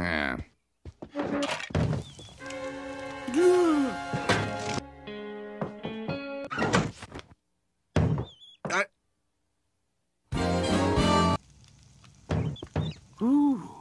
Yeah. Ooh.